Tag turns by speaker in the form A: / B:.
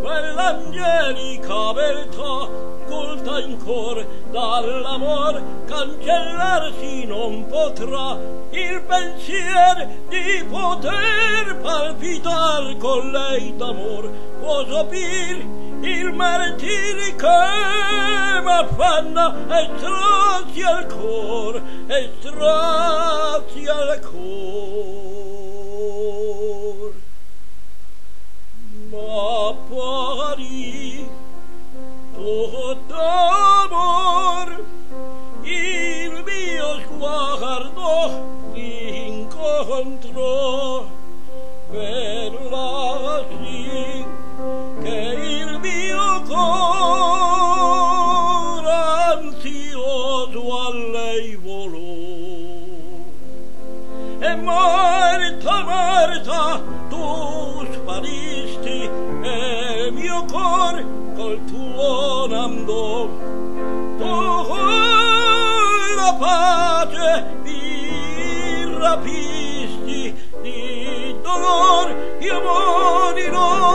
A: quell'angelica beltà colta in cor dall'amor cancellarsi non potrà il pensier di poter palpitar con lei d'amor può sopir il martiri che m'affanna e strazia il cor e strazia il cor. d'amor. Il mio sguardo incontrò bella sì che il mio cor ansioso a lei volò. E Marta, Marta tu sparisti e mio cor col tuo namdo tu la pace mi rapisti di dolor io morirò